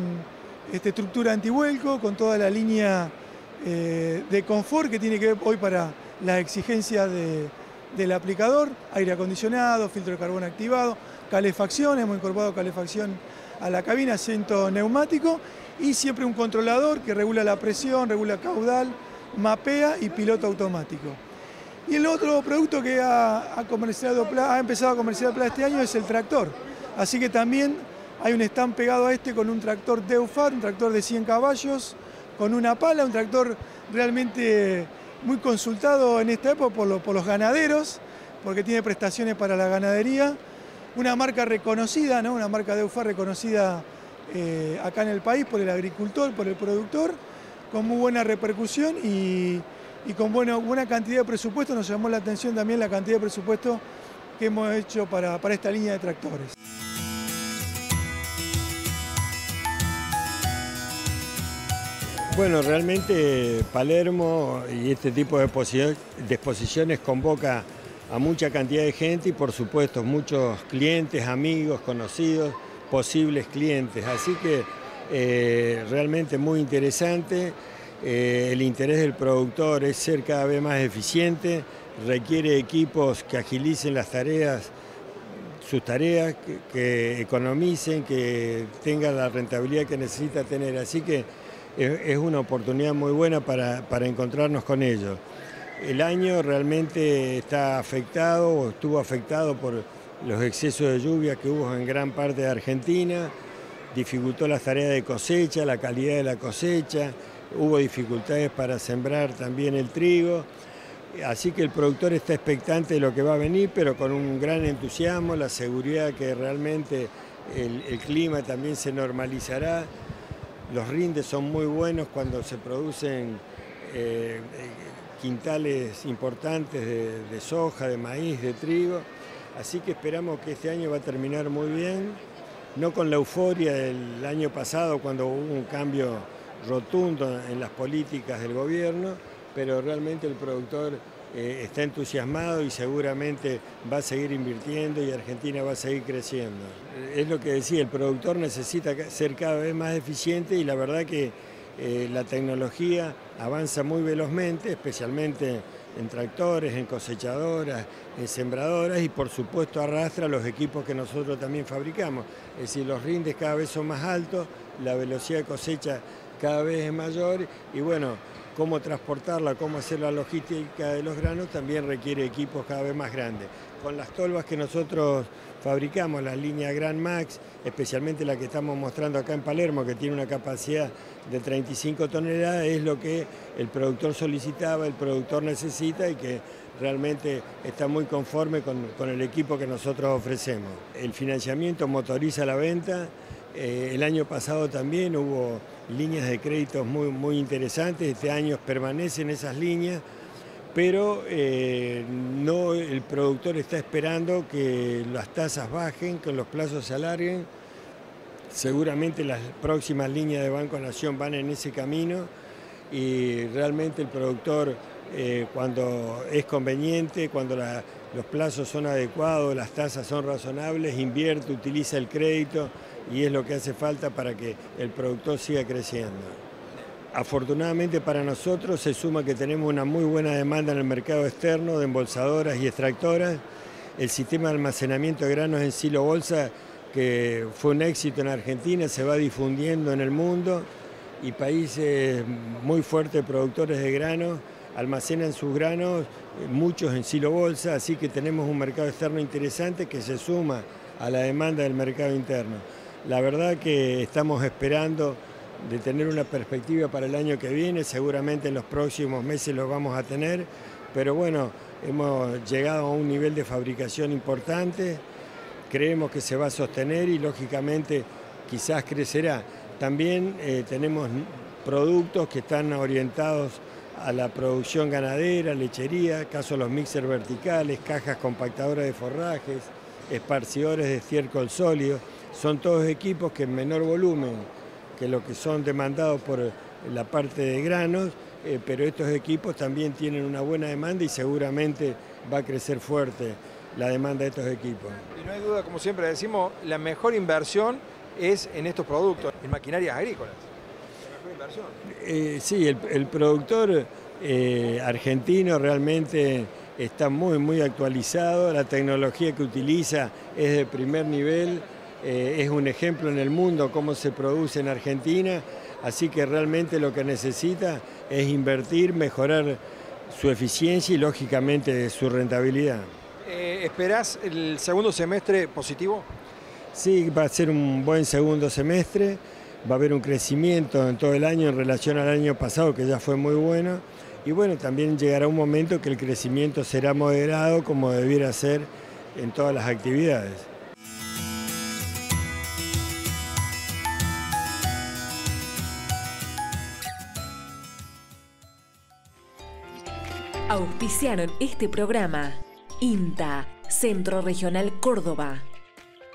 este, estructura antivuelco, con toda la línea eh, de confort que tiene que ver hoy para las exigencias del aplicador, aire acondicionado, filtro de carbono activado, calefacción, hemos incorporado calefacción a la cabina, asiento neumático y siempre un controlador que regula la presión, regula caudal, mapea y piloto automático. Y el otro producto que ha, ha empezado a comercializar Pla este año es el tractor. Así que también hay un stand pegado a este con un tractor Deufar, un tractor de 100 caballos, con una pala, un tractor realmente muy consultado en esta época por, los ganaderos, porque tiene prestaciones para la ganadería. Una marca reconocida, ¿no? una marca Deufar reconocida eh, acá en el país por el agricultor, por el productor, con muy buena repercusión y con buena cantidad de presupuesto. Nos llamó la atención también la cantidad de presupuesto que hemos hecho para, para esta línea de tractores. Bueno, realmente Palermo y este tipo de exposiciones convoca a mucha cantidad de gente y por supuesto muchos clientes, amigos, conocidos, posibles clientes. Así que eh, realmente muy interesante. Eh, el interés del productor es ser cada vez más eficiente, requiere equipos que agilicen las tareas, sus tareas, que, economicen, que tengan la rentabilidad que necesita tener. Así que es, una oportunidad muy buena para, encontrarnos con ellos. El año realmente está afectado o estuvo afectado por los excesos de lluvia que hubo en gran parte de Argentina, dificultó las tareas de cosecha, la calidad de la cosecha, hubo dificultades para sembrar también el trigo, así que el productor está expectante de lo que va a venir, pero con un gran entusiasmo, la seguridad que realmente el, clima también se normalizará, los rindes son muy buenos cuando se producen eh, quintales importantes de, soja, de maíz, de trigo, así que esperamos que este año va a terminar muy bien, no con la euforia del año pasado cuando hubo un cambio rotundo en las políticas del gobierno, pero realmente el productor eh, está entusiasmado y seguramente va a seguir invirtiendo y Argentina va a seguir creciendo. Es lo que decía, el productor necesita ser cada vez más eficiente y la verdad que eh, la tecnología avanza muy velozmente, especialmente en tractores, en cosechadoras, en sembradoras y por supuesto arrastra los equipos que nosotros también fabricamos. Es decir, los rindes cada vez son más altos, la velocidad de cosecha cada vez es mayor y bueno, cómo transportarla, cómo hacer la logística de los granos también requiere equipos cada vez más grandes. Con las tolvas que nosotros fabricamos, la línea Grand Max, especialmente la que estamos mostrando acá en Palermo, que tiene una capacidad de 35 toneladas, es lo que el productor solicitaba, el productor necesita y que realmente está muy conforme con, con el equipo que nosotros ofrecemos. El financiamiento motoriza la venta, eh, el año pasado también hubo líneas de créditos muy, muy interesantes, este año permanecen esas líneas, pero eh, no, el productor está esperando que las tasas bajen, que los plazos se alarguen. Seguramente las próximas líneas de Banco Nación van en ese camino y realmente el productor eh, cuando es conveniente, cuando los plazos son adecuados, las tasas son razonables, invierte, utiliza el crédito y es lo que hace falta para que el productor siga creciendo. Afortunadamente para nosotros se suma que tenemos una muy buena demanda en el mercado externo de embolsadoras y extractoras. El sistema de almacenamiento de granos en silo bolsa, que fue un éxito en Argentina, se va difundiendo en el mundo y países muy fuertes productores de granos almacenan sus granos, muchos en silo bolsa, así que tenemos un mercado externo interesante que se suma a la demanda del mercado interno. La verdad que estamos esperando de tener una perspectiva para el año que viene, seguramente en los próximos meses lo vamos a tener, pero bueno, hemos llegado a un nivel de fabricación importante, creemos que se va a sostener y lógicamente quizás crecerá. También eh, tenemos productos que están orientados a la producción ganadera, lechería, caso los mixers verticales, cajas compactadoras de forrajes, esparcidores de estiércol sólido. Son todos equipos que en menor volumen que lo que son demandados por la parte de granos, eh, pero estos equipos también tienen una buena demanda y seguramente va a crecer fuerte la demanda de estos equipos. Y no hay duda, como siempre decimos, la mejor inversión es en estos productos, en maquinarias agrícolas. Eh, sí, el, productor eh, argentino realmente está muy, muy actualizado, la tecnología que utiliza es de primer nivel, eh, es un ejemplo en el mundo cómo se produce en Argentina, así que realmente lo que necesita es invertir, mejorar su eficiencia y lógicamente su rentabilidad. ¿Esperás el segundo semestre positivo? Sí, va a ser un buen segundo semestre va a haber un crecimiento en todo el año en relación al año pasado, que ya fue muy bueno. Y bueno, también llegará un momento que el crecimiento será moderado como debiera ser en todas las actividades. Auspiciaron este programa INTA, Centro Regional Córdoba.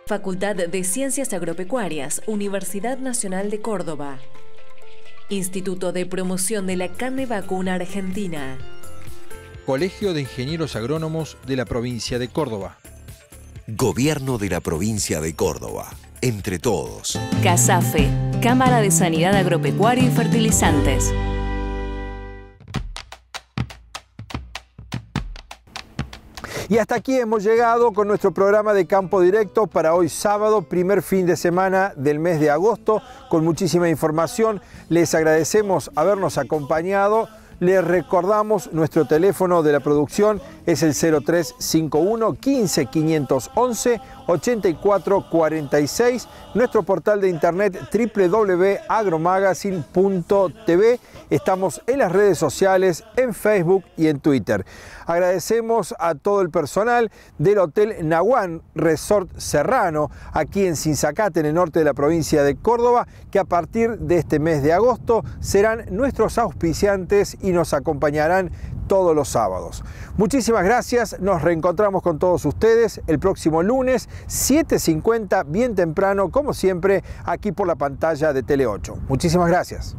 Facultad de Ciencias Agropecuarias, Universidad Nacional de Córdoba. Instituto de Promoción de la Carne Vacuna Argentina. Colegio de Ingenieros Agrónomos de la provincia de Córdoba. Gobierno de la provincia de Córdoba. Entre todos. CASAFE, Cámara de Sanidad Agropecuaria y Fertilizantes. Y hasta aquí hemos llegado con nuestro programa de Campo Directo para hoy sábado, primer fin de semana del mes de agosto, con muchísima información. Les agradecemos habernos acompañado. Les recordamos nuestro teléfono de la producción es el 0351 15 511 8446, nuestro portal de internet www.agromagazine.tv. Estamos en las redes sociales, en Facebook y en Twitter. Agradecemos a todo el personal del Hotel Nahuán Resort Serrano, aquí en Sinzacate, en el norte de la provincia de Córdoba, que a partir de este mes de agosto serán nuestros auspiciantes y nos acompañarán todos los sábados. Muchísimas gracias, nos reencontramos con todos ustedes el próximo lunes 7.50, bien temprano, como siempre, aquí por la pantalla de Tele 8. Muchísimas gracias.